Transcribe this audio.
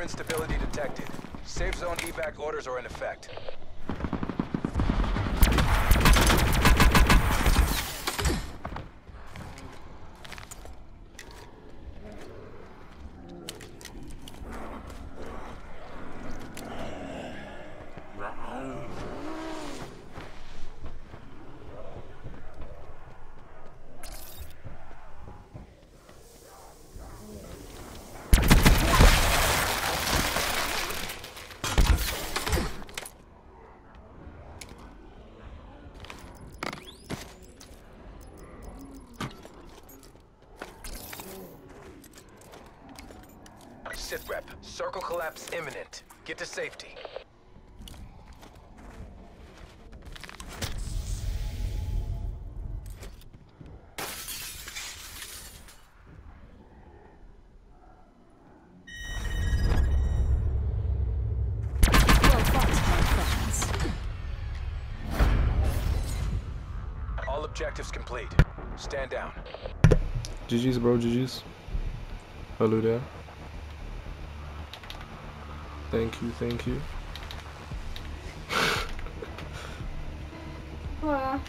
Instability detected. Safe zone evac orders are in effect. Sit rep. Circle collapse imminent. Get to safety. All objectives complete. Stand down. GG's, bro. GG's. Hello there. Thank you, thank you. Wow.